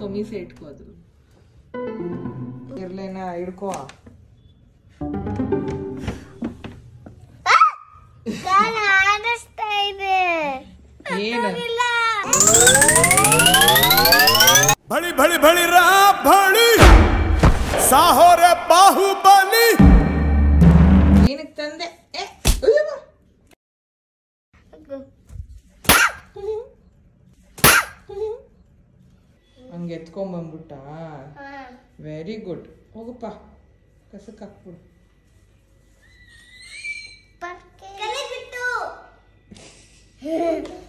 ಕಮ್ಮೀಸೆ ಇಟ್ಕೋದು ಇರ್ಲೇನ ಹಿಡ್ಕೋ. ಬಳಿ ಬಳಿ ಬಳಿ ರಾ ಬಳಿ ಸಾಹೋರೆ ಬಾಹುಬಲಿ. ಏನಕ್ಕೆ ತಂದೆ? ಹಂಗೆ ಎತ್ಕೊಂಬಂದ್ಬಿಟ್ಟ ವೆರಿ ಗುಡ್ ಹೋಗಪ್ಪ. ಕಸಕ್ಕೆ ಹಾಕ್ಬಿಡು. ಬಿಟ್ಟು.